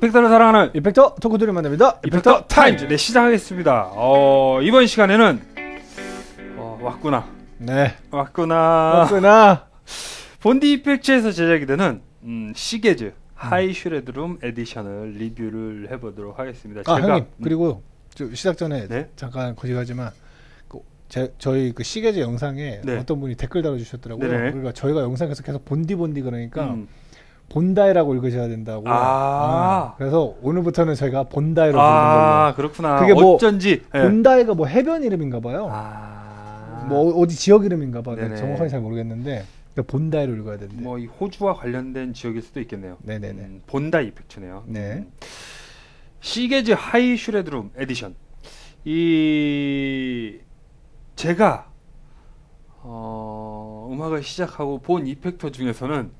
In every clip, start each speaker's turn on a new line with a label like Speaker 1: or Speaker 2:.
Speaker 1: effector를 사랑하는
Speaker 2: effector 덕후들을 만납니다.
Speaker 1: Effector Times 네 시작하겠습니다. 어, 이번 시간에는 어, 왔구나
Speaker 2: 네.
Speaker 1: 왔구나
Speaker 2: 왔구나.
Speaker 1: Bondi Effects에서 제작이 되는 음, Sick As High Shredroom Edition을 리뷰를 해보도록 하겠습니다.
Speaker 2: 아
Speaker 1: 제가
Speaker 2: 형님
Speaker 1: 음,
Speaker 2: 그리고 저 시작 전에
Speaker 1: 네?
Speaker 2: 잠깐 거시기하지만 그 제, 저희 그 Sick As 영상에
Speaker 1: 네.
Speaker 2: 어떤 분이 댓글 달아주셨더라고요.
Speaker 1: 네네.
Speaker 2: 그러니까 저희가 영상에서 계속 본디 본디 그러니까
Speaker 1: 음,
Speaker 2: 본다이라고 읽으셔야 된다고.
Speaker 1: 아.
Speaker 2: 아, 그래서 오늘부터는 저희가 본다이로
Speaker 1: 아
Speaker 2: 부르는
Speaker 1: 그렇구나.
Speaker 2: 그게 뭐
Speaker 1: 어쩐지 예.
Speaker 2: 걸로. 본다이가 뭐 해변 이름인가 봐요.
Speaker 1: 아,
Speaker 2: 뭐 어디 지역 이름인가 봐요.
Speaker 1: 네네.
Speaker 2: 정확하게 잘 모르겠는데 그러니까 본다이로 읽어야 된대.
Speaker 1: 뭐이 호주와 관련된 지역일 수도 있겠네요.
Speaker 2: 네네네.
Speaker 1: 음, Bondi Effects네요.
Speaker 2: 네.
Speaker 1: 음. Sick As High Shredroom Edition. 이 제가 어, 음악을 시작하고 본 이펙터 중에서는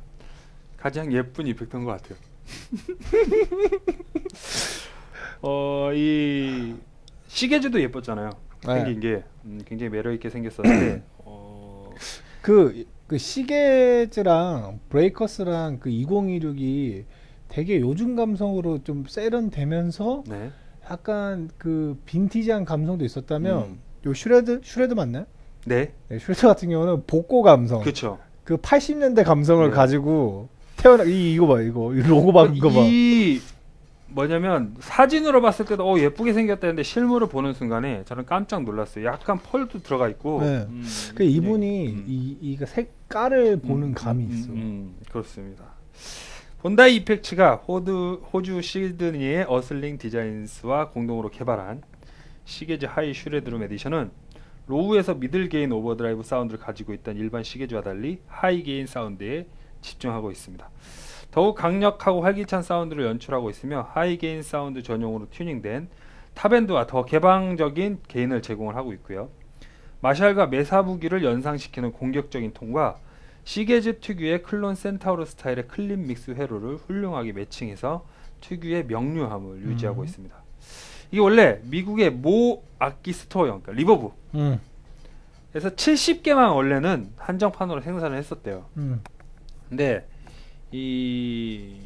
Speaker 1: 가장 예쁜 이펙터인 것 같아요. 어, 이 시게즈도 예뻤잖아요.
Speaker 2: 네.
Speaker 1: 생긴 게 음, 굉장히 매력 있게 생겼었는데 어,
Speaker 2: 그, 그 시계즈랑 브레이커스랑 그 2026이 되게 요즘 감성으로 좀 세련되면서
Speaker 1: 네.
Speaker 2: 약간 그 빈티지한 감성도 있었다면
Speaker 1: 음.
Speaker 2: 요 shred shred 맞나요?
Speaker 1: 네.
Speaker 2: 네, shred 같은 경우는 복고 감성.
Speaker 1: 그렇죠.
Speaker 2: 그 80년대 감성을
Speaker 1: 네.
Speaker 2: 가지고 태어나 이 이거 봐 이거 이 로고 봐 이거 봐.
Speaker 1: 이 뭐냐면 사진으로 봤을 때도 어 예쁘게 생겼다 했는데 실물을 보는 순간에 저는 깜짝 놀랐어요. 약간 펄도 들어가 있고.
Speaker 2: 네.
Speaker 1: 음,
Speaker 2: 그 이분이
Speaker 1: 음,
Speaker 2: 이 이거 색깔을 보는
Speaker 1: 음,
Speaker 2: 감이
Speaker 1: 음,
Speaker 2: 있어.
Speaker 1: 음, 그렇습니다. Bondi Effects가 호드, 호주 시드니의 Earthling Designs와 공동으로 개발한 Sick As High Shredroom Edition은 low에서 middle gain 오버드라이브 사운드를 가지고 있던 일반 Sick As와 달리 high gain 사운드에 집중하고 있습니다. 더욱 강력하고 활기찬 사운드를 연출하고 있으며 high gain 사운드 전용으로 튜닝된 top end와 더 개방적인 gain을 제공을 하고 있고요. Marshall과 Mesa Boogie를 연상시키는 공격적인 톤과 Sick As 특유의 Klon Centaur 스타일의 clean mix 회로를 훌륭하게 매칭해서 특유의 명료함을 유지하고
Speaker 2: 음.
Speaker 1: 있습니다. 이게 원래 미국의 모 악기 스토어형, 그러니까 Reverb
Speaker 2: 음.
Speaker 1: 그래서 70개만 원래는 한정판으로 생산을 했었대요.
Speaker 2: 음.
Speaker 1: 근데 이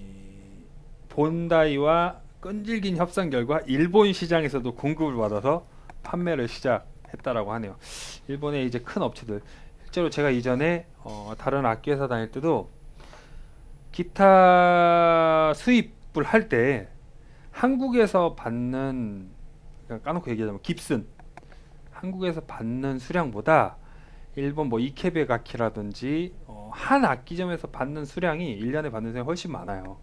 Speaker 1: 본다이와 끈질긴 협상 결과 일본 시장에서도 공급을 받아서 판매를 시작했다라고 하네요. 일본의 이제 큰 업체들 실제로 제가 이전에 어, 다른 악기 회사 다닐 때도 기타 수입을 할 때 한국에서 받는 까놓고 얘기하자면 깁슨 한국에서 받는 수량보다 일본 뭐 이케베 가키라든지 어, 한 악기점에서 받는 수량이 1년에 받는 수량이 훨씬 많아요.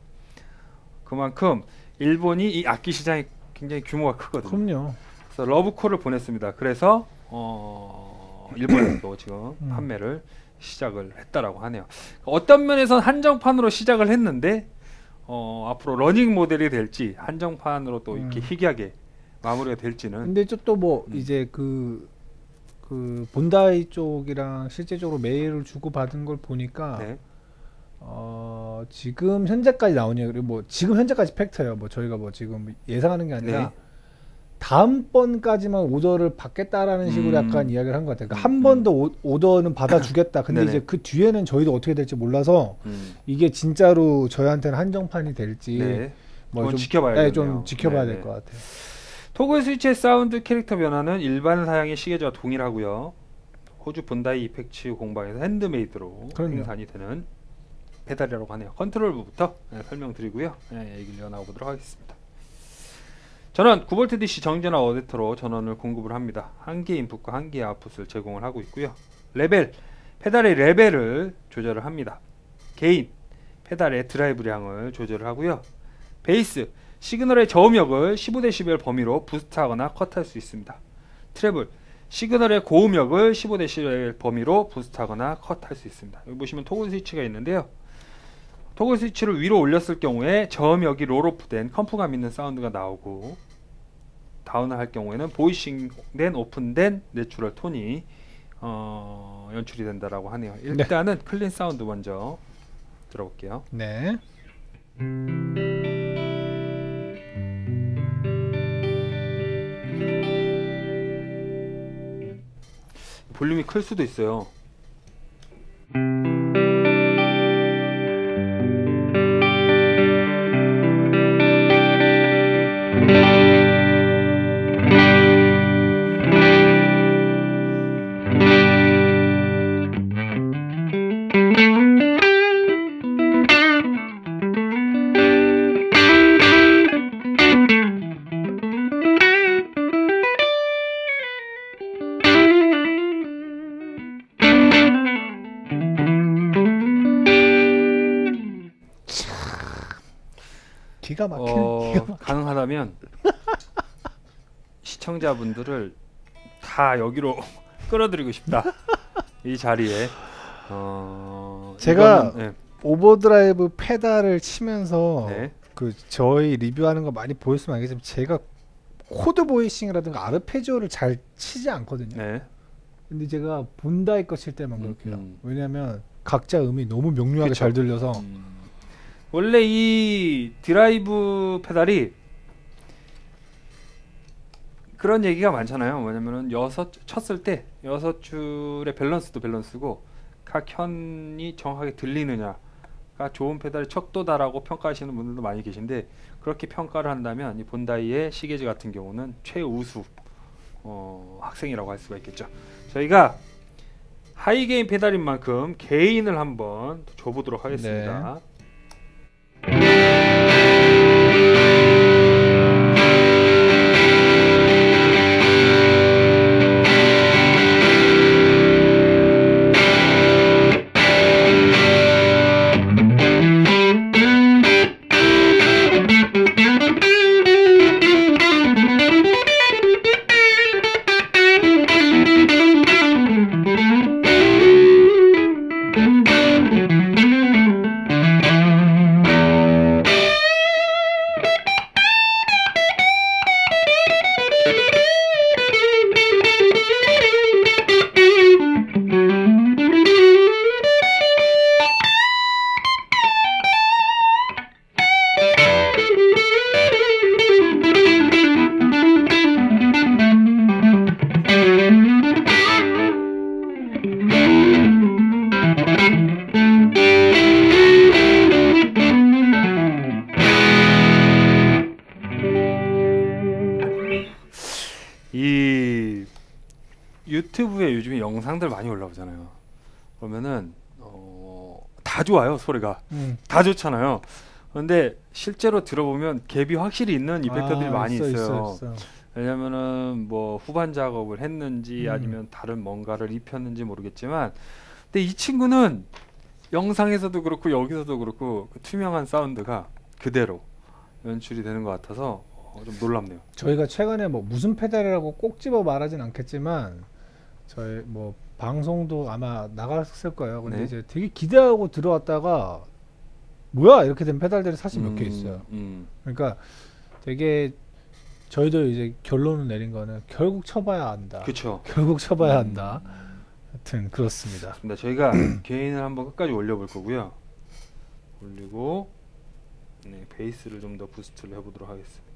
Speaker 1: 그만큼 일본이 이 악기 시장이 굉장히 규모가 크거든요.
Speaker 2: 그럼요.
Speaker 1: 그래서 러브콜을 보냈습니다. 그래서 어, 일본에도 지금
Speaker 2: 음.
Speaker 1: 판매를 시작을 했다라고 하네요. 어떤 면에서는 한정판으로 시작을 했는데 어, 앞으로 running 모델이 될지 한정판으로 또 이렇게
Speaker 2: 음.
Speaker 1: 희귀하게 마무리가 될지는
Speaker 2: 근데 또뭐
Speaker 1: 음.
Speaker 2: 이제 그, 그 본다이 쪽이랑 실제적으로 메일을 주고 받은 걸 보니까
Speaker 1: 네.
Speaker 2: 어, 지금 현재까지 나오냐 그리고 뭐 지금 현재까지 팩트예요. 뭐 저희가 뭐 지금 예상하는 게 아니라
Speaker 1: 네.
Speaker 2: 다음번까지만 오더를 받겠다라는 식으로
Speaker 1: 음.
Speaker 2: 약간 이야기를 한 것 같아요. 그러니까
Speaker 1: 음,
Speaker 2: 한번더 오더는 받아주겠다. 근데
Speaker 1: 네네.
Speaker 2: 이제 그 뒤에는 저희도 어떻게 될지 몰라서
Speaker 1: 음.
Speaker 2: 이게 진짜로 저희한테는 한정판이 될지
Speaker 1: 네.
Speaker 2: 뭐 좀
Speaker 1: 지켜봐야겠네요.
Speaker 2: 네, 좀 지켜봐야. 될 것 같아요.
Speaker 1: 토글 스위치의 사운드 캐릭터 변화는 일반 사양의 Sick As와 동일하고요. 호주 Bondi Effects 공방에서 핸드메이드로
Speaker 2: 그럼요.
Speaker 1: 생산이 되는 페달이라고 하네요. 컨트롤부터 네, 설명드리고요. 네, 얘기를 이어나가보도록 하겠습니다. 전원 9V DC 정전압 어댑터로 전원을 공급을 합니다. 한 개의 인풋과 한 개의 아웃풋을 제공을 하고 있고요. 레벨, 페달의 레벨을 조절을 합니다. Gain, 페달의 드라이브량을 조절을 하고요. 베이스, 시그널의 저음역을 15dB 범위로 boost하거나 컷할 수 있습니다. Treble, 시그널의 고음역을 15dB 범위로 boost하거나 컷할 수 있습니다. 여기 보시면 토글 스위치가 있는데요. 토글 스위치를 위로 올렸을 경우에 저음역이 roll off된 comp감 있는 사운드가 나오고 다운을 할 경우에는 voicing된 오픈된 natural 톤이 어, 연출이 된다라고 하네요. 일단은 클린 사운드 먼저 들어볼게요.
Speaker 2: 네.
Speaker 1: 볼륨이 클 수도 있어요.
Speaker 2: 기가 막힌
Speaker 1: 어,
Speaker 2: 기가 막
Speaker 1: 가능하다면 시청자분들을 다 여기로 끌어들이고 싶다. 이 자리에 어,
Speaker 2: 제가
Speaker 1: 이거는,
Speaker 2: 오버드라이브 페달을 치면서
Speaker 1: 네, 네.
Speaker 2: 그 저희 리뷰하는 거 많이 보였으면 알겠지만 제가 코드 voicing이라든가 아르페지오를 잘 치지 않거든요.
Speaker 1: 네.
Speaker 2: 근데 제가 본다이 거 칠 때만
Speaker 1: 음,
Speaker 2: 그렇게요.
Speaker 1: 음.
Speaker 2: 왜냐면 각자 음이 너무 명료하게
Speaker 1: 그쵸.
Speaker 2: 잘 들려서
Speaker 1: 음. 원래 이 드라이브 페달이 그런 얘기가 많잖아요. 뭐냐면은 여섯 쳤을 때 여섯 줄의 밸런스도 밸런스고 각 현이 정확하게 들리느냐가 좋은 페달의 척도다라고 평가하시는 분들도 많이 계신데 그렇게 평가를 한다면 이 본다이의 Sick As 같은 경우는 최우수 어, 학생이라고 할 수가 있겠죠. 저희가 하이게인 페달인 만큼 개인을 한번 줘보도록 하겠습니다. 이 영상들 많이 올라오잖아요. 그러면은 어, 다 좋아요 소리가
Speaker 2: 음.
Speaker 1: 다 좋잖아요. 그런데 실제로 들어보면 갭이 확실히 있는 이펙터들이
Speaker 2: 아,
Speaker 1: 많이
Speaker 2: 있어,
Speaker 1: 있어요.
Speaker 2: 있어, 있어.
Speaker 1: 왜냐면은 뭐 후반 작업을 했는지
Speaker 2: 음.
Speaker 1: 아니면 다른 뭔가를 입혔는지 모르겠지만 근데 이 친구는 영상에서도 그렇고 여기서도 그렇고 그 투명한 사운드가 그대로 연출이 되는 것 같아서 어, 좀 놀랍네요.
Speaker 2: 저희가 최근에 뭐 무슨 페달이라고 꼭 집어 말하진 않겠지만 저희 뭐 방송도 아마 나갔을 거예요. 근데
Speaker 1: 네.
Speaker 2: 이제 되게 기대하고 들어왔다가 뭐야 이렇게 된 페달들이 사실 몇개
Speaker 1: 음,
Speaker 2: 있어요.
Speaker 1: 음.
Speaker 2: 그러니까 되게 저희도 이제 결론을 내린 거는 결국 쳐봐야 한다.
Speaker 1: 그렇죠.
Speaker 2: 결국 쳐봐야 한다. 하여튼 그렇습니다.
Speaker 1: 맞습니다. 저희가 개인을 한번 끝까지 올려볼 거고요. 올리고 네, 베이스를 좀 더 부스트를 해보도록 하겠습니다.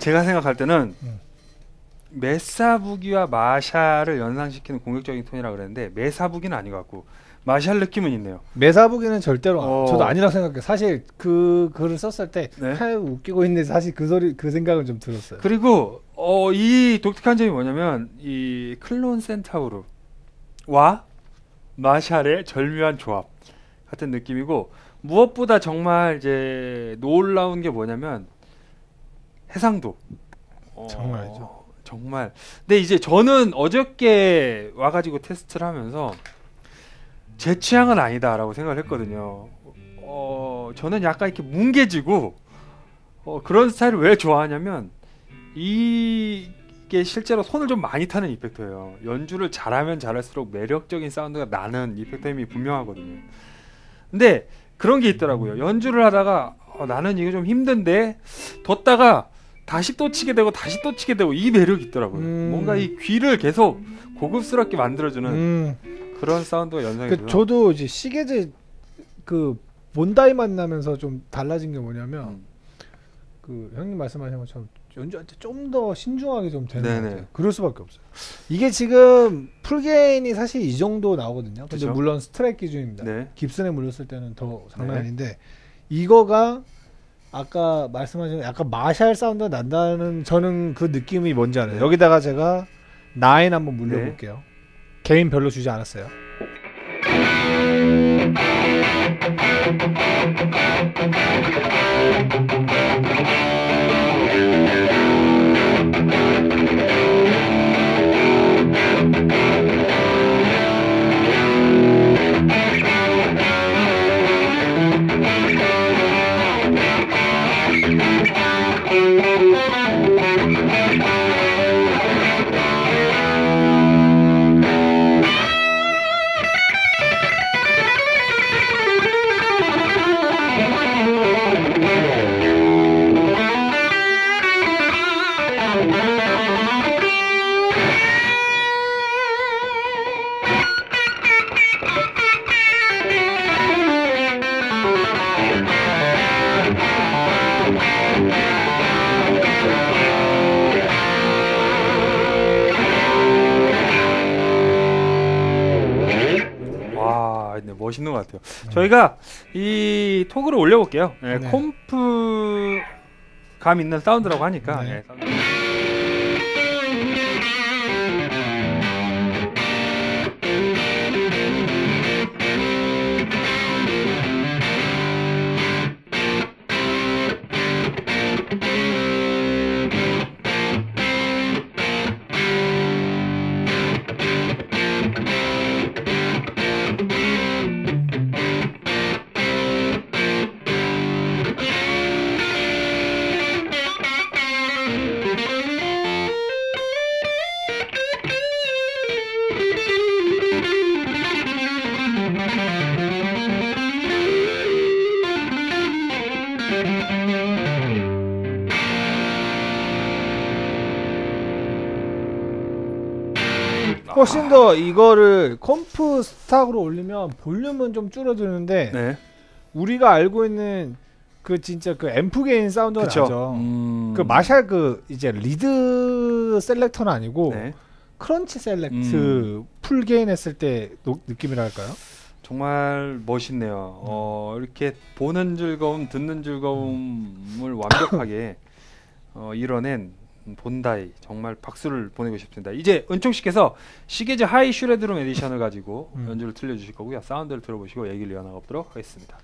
Speaker 1: 제가 생각할 때는
Speaker 2: 음.
Speaker 1: 메사부기와 마샬을 연상시키는 공격적인 톤이라 그랬는데 메사부기는 아닌 것 같고 마샬 느낌은 있네요.
Speaker 2: 메사부기는 절대로
Speaker 1: 어.
Speaker 2: 저도 아니라 생각해. 사실 그 글을 썼을 때
Speaker 1: 네.
Speaker 2: 하 웃기고 있는데 사실 그 소리 그 생각은 좀 들었어요.
Speaker 1: 그리고 어, 이 독특한 점이 뭐냐면 이 클론 센타우르와 마샬의 절묘한 조합 같은 느낌이고 무엇보다 정말 이제 놀라운 게 뭐냐면 해상도 어,
Speaker 2: 정말이죠.
Speaker 1: 정말. 근데 이제 저는 어저께 와가지고 테스트를 하면서 제 취향은 아니다라고 생각을 했거든요. 어, 저는 약간 이렇게 뭉개지고 어, 그런 스타일을 왜 좋아하냐면 이게 실제로 손을 좀 많이 타는 이펙터예요. 연주를 잘하면 잘할수록 매력적인 사운드가 나는 이펙터임이 분명하거든요. 근데 그런 게 있더라고요. 연주를 하다가 어, 나는 이거 좀 힘든데 뒀다가 다시 또 치게 되고 다시 또 치게 되고 이 매력이 있더라고요.
Speaker 2: 음.
Speaker 1: 뭔가 이 귀를 계속 고급스럽게 만들어주는
Speaker 2: 음.
Speaker 1: 그런 사운드가 연상이
Speaker 2: 그
Speaker 1: 돼서
Speaker 2: 저도 이제 시계제 그 본다이 만나면서 좀 달라진 게 뭐냐면
Speaker 1: 음.
Speaker 2: 그 형님 말씀하신 것처럼 연주할 때 좀 더 신중하게 좀 되는
Speaker 1: 네네.
Speaker 2: 것 같아요. 그럴 수밖에 없어요. 이게 지금 풀게인이 사실 이 정도 나오거든요. 근데
Speaker 1: 그쵸.
Speaker 2: 물론 스트라이크 기준입니다.
Speaker 1: 네.
Speaker 2: 깁슨에 물렸을 때는 더 장난
Speaker 1: 네.
Speaker 2: 아닌데 이거가 아까 말씀하신 약간 마샬 사운드가 난다는 저는 그 느낌이 뭔지 알아요.
Speaker 1: 네.
Speaker 2: 여기다가 제가 나인 한번 물려볼게요. 개인 별로 주지 않았어요.
Speaker 1: 멋있는 것 같아요. 저희가 이 톡으로 올려볼게요. 네,
Speaker 2: 네.
Speaker 1: 콤프 감 있는 사운드라고 하니까.
Speaker 2: 네.
Speaker 1: 네, 사운드.
Speaker 2: 훨씬 더 이거를 comp stock으로 올리면 볼륨은 좀 줄어드는데
Speaker 1: 네.
Speaker 2: 우리가 알고 있는 그 진짜 그 앰프 gain 사운드가
Speaker 1: 그쵸.
Speaker 2: 나죠.
Speaker 1: 음.
Speaker 2: 그 마샬 그 이제 lead selector는 아니고
Speaker 1: 네.
Speaker 2: crunch select
Speaker 1: 음.
Speaker 2: full gain 했을 때 노- 느낌이랄까요?
Speaker 1: 정말 멋있네요. 어, 이렇게 보는 즐거움, 듣는 즐거움을 완벽하게 어, 이뤄낸 Bondi 정말 박수를 보내고 싶습니다. 이제 은총 씨께서 Sick As High Shredroom Edition을 가지고
Speaker 2: 음.
Speaker 1: 연주를 들려주실 거고요. 사운드를 들어보시고 얘기를 이어나가 보도록 하겠습니다.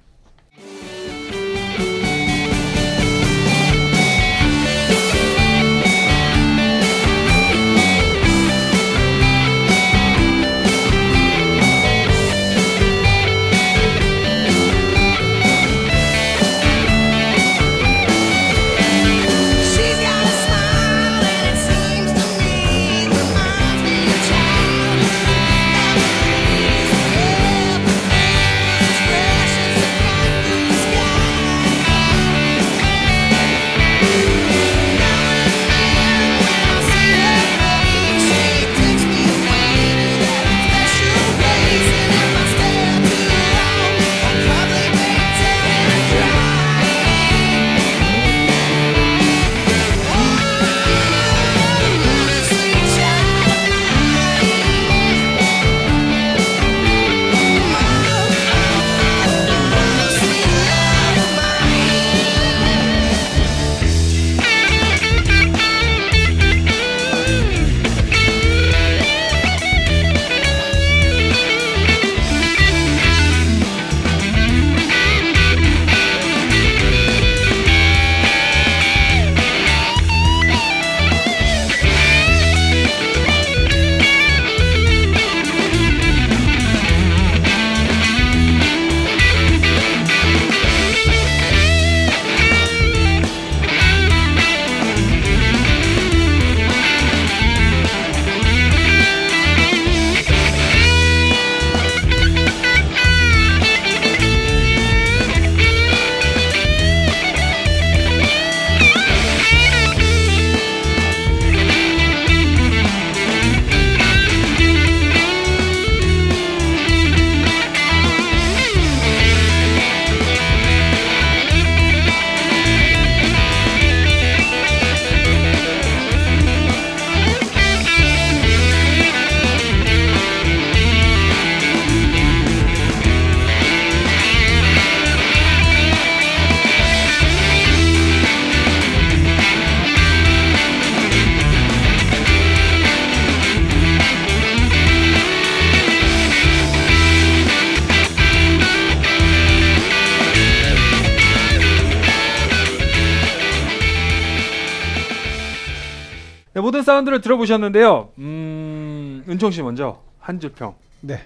Speaker 1: 사운드를 들어보셨는데요. 음, 은총 씨 먼저 한 줄 평.
Speaker 2: 네.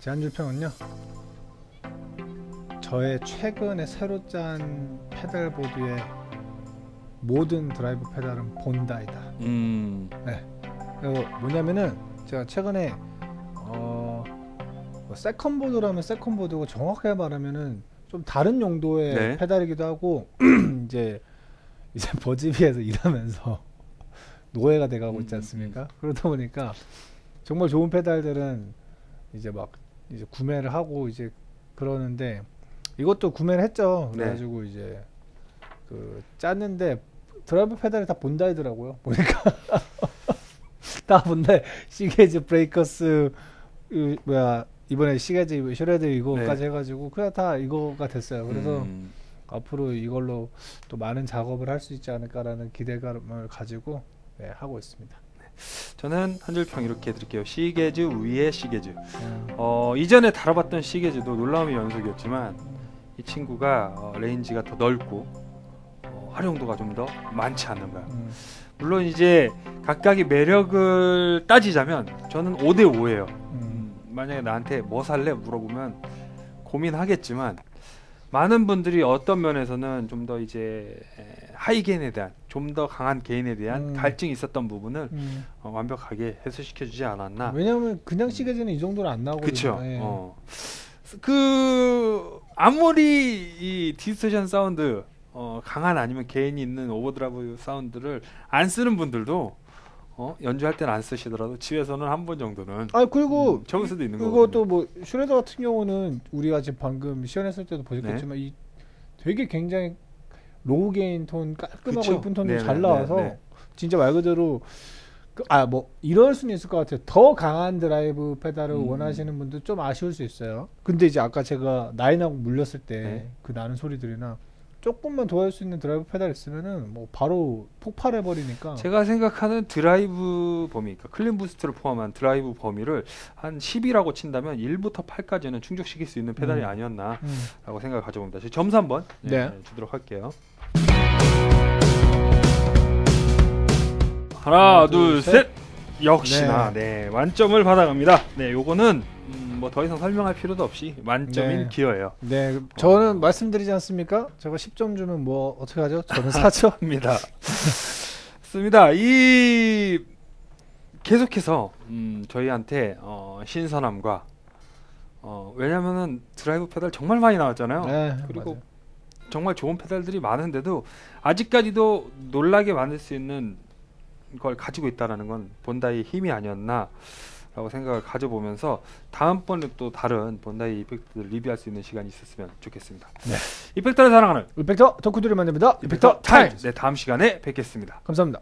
Speaker 2: 제 한 줄 평은요. 저의 최근에 새로 짠 pedalboard의 모든 드라이브 페달은 Bondi다.
Speaker 1: 음,
Speaker 2: 그 뭐냐면은 제가 최근에 어 뭐 세컨보드라면 세컨보드고 정확하게 말하면은 좀 다른 용도의
Speaker 1: 네.
Speaker 2: 페달이기도 하고 이제 이제 버즈비에서 일하면서 노예가 돼가고 있지
Speaker 1: 음,
Speaker 2: 않습니까? 그러다 보니까 정말 좋은 페달들은 이제 막 이제 구매를 하고 이제 그러는데 이것도 구매를 했죠.
Speaker 1: 네.
Speaker 2: 그래가지고 이제 그 짰는데 드라이브 페달이 다 Bondi더라고요. 보니까 다 Bondi Sick As Breakers 그 뭐야 이번에 Sick As Shred 이거까지 해가지고 그냥 다 이거가 됐어요. 그래서
Speaker 1: 음,
Speaker 2: 앞으로 이걸로 또 많은 작업을 할 수 있지 않을까라는 기대감을 가지고 네, 하고 있습니다.
Speaker 1: 저는 한 줄 평 이렇게 드릴게요. Sick As 위에 Sick As.
Speaker 2: 음,
Speaker 1: 어, 이전에 다뤄봤던 Sick As도 놀라움의 연속이었지만 이 친구가 어, 레인지가 더 넓고 어, 활용도가 좀 더 많지 않는가요?
Speaker 2: 음,
Speaker 1: 물론 이제 각각의 매력을 따지자면 저는 5대 5예요.
Speaker 2: 음,
Speaker 1: 만약에 나한테 뭐 살래 물어보면 고민하겠지만 많은 분들이 어떤 면에서는 좀 더 이제 에, high gain에 대한 좀 더 강한 gain에 대한
Speaker 2: 음.
Speaker 1: 갈증이 있었던 부분을
Speaker 2: 음.
Speaker 1: 어, 완벽하게 해소시켜 주지 않았나.
Speaker 2: 왜냐하면 그냥 Sick As는 이 정도는 안 나오거든요.
Speaker 1: 그렇죠.
Speaker 2: 예.
Speaker 1: 어. 그 아무리 이 distortion 사운드 어, 강한 아니면 gain이 있는 overdrive 사운드를 안 쓰는 분들도 어, 연주할 때는 안 쓰시더라도 집에서는 한 번 정도는
Speaker 2: 아 그리고
Speaker 1: 음, 접을 수도 있는
Speaker 2: 그것도 뭐 shredder 같은 경우는 우리가 지금 방금 시연했을 때도 보셨겠지만
Speaker 1: 네.
Speaker 2: 이 되게 굉장히 low gain 톤 깔끔하고
Speaker 1: 그쵸.
Speaker 2: 이쁜 톤도
Speaker 1: 네네,
Speaker 2: 잘 나와서
Speaker 1: 네, 네.
Speaker 2: 진짜 말 그대로 아뭐 이럴 수는 있을 것 같아요. 더 강한 드라이브 페달을
Speaker 1: 음.
Speaker 2: 원하시는 분들 좀 아쉬울 수 있어요. 근데 이제 아까 제가 나인하고 물렸을 때그
Speaker 1: 네.
Speaker 2: 나는 소리들이나 조금만 더할수 있는 드라이브 페달 있으면은 뭐 바로 폭발해 버리니까
Speaker 1: 제가 생각하는 드라이브 범위, 그러니까 clean boost를 포함한 드라이브 범위를 한 10이라고 친다면 1부터 8까지는 충족시킬 수 있는 페달이
Speaker 2: 음.
Speaker 1: 아니었나라고
Speaker 2: 음.
Speaker 1: 생각을 가져봅니다. 저 점수 한번 예,
Speaker 2: 네.
Speaker 1: 주도록 할게요. 하나, 둘,
Speaker 2: 둘,
Speaker 1: 셋. 역시나 네. 만점을 받아갑니다. 네, 요거는 음, 뭐더 이상 설명할 필요도 없이 만점인
Speaker 2: 네.
Speaker 1: 기어예요.
Speaker 2: 네, 저는
Speaker 1: 어.
Speaker 2: 말씀드리지 않습니까? 제가 10점 주면 뭐 어떻게 하죠? 저는 4점.
Speaker 1: 입니다. 습니다. 이 계속해서 음, 저희한테 어, 신선함과 어, 왜냐면은 드라이브 페달 정말 많이 나왔잖아요.
Speaker 2: 네,
Speaker 1: 그리고
Speaker 2: 맞아요.
Speaker 1: 정말 좋은 페달들이 많은데도 아직까지도 놀라게 만들 수 있는 걸 가지고 있다라는 건 본다의 힘이 아니었나라고 생각을 가져보면서 다음번에 또 다른 본다의 이펙트를 리뷰할 수 있는 시간이 있었으면 좋겠습니다.
Speaker 2: 네.
Speaker 1: 이펙터를 사랑하는
Speaker 2: 이펙터 덕후들이 만듭니다.
Speaker 1: 이펙터
Speaker 2: 이펙터. 타임.
Speaker 1: 네, 다음 시간에 뵙겠습니다.
Speaker 2: 감사합니다.